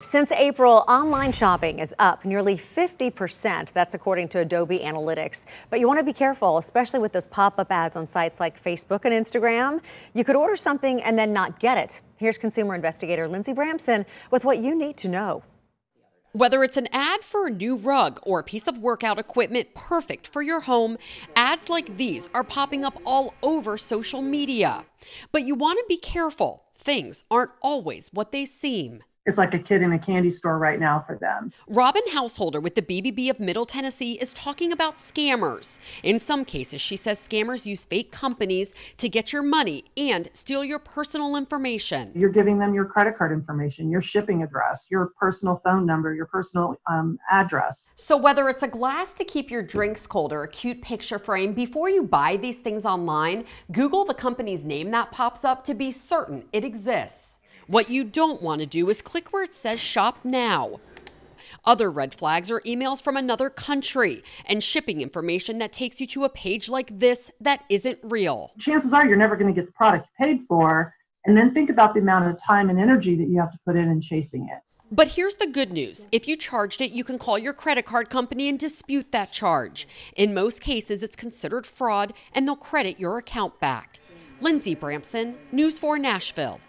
Since April, online shopping is up nearly 50%. That's according to Adobe Analytics. But you want to be careful, especially with those pop up ads on sites like Facebook and Instagram. You could order something and then not get it. Here's consumer investigator Lindsay Bramson with what you need to know. Whether it's an ad for a new rug or a piece of workout equipment perfect for your home, ads like these are popping up all over social media. But you want to be careful. Things aren't always what they seem it's like a kid in a candy store right now for them. Robin Householder with the BBB of Middle Tennessee is talking about scammers. In some cases, she says scammers use fake companies to get your money and steal your personal information. You're giving them your credit card information, your shipping address, your personal phone number, your personal um, address. So, whether it's a glass to keep your drinks cold or a cute picture frame, before you buy these things online, Google the company's name that pops up to be certain it exists. What you don't want to do is click where it says shop now. Other red flags are emails from another country and shipping information that takes you to a page like this that isn't real. Chances are you're never going to get the product you paid for. And then think about the amount of time and energy that you have to put in in chasing it. But here's the good news. If you charged it, you can call your credit card company and dispute that charge. In most cases, it's considered fraud and they'll credit your account back. Lindsay Bramson, News 4 Nashville.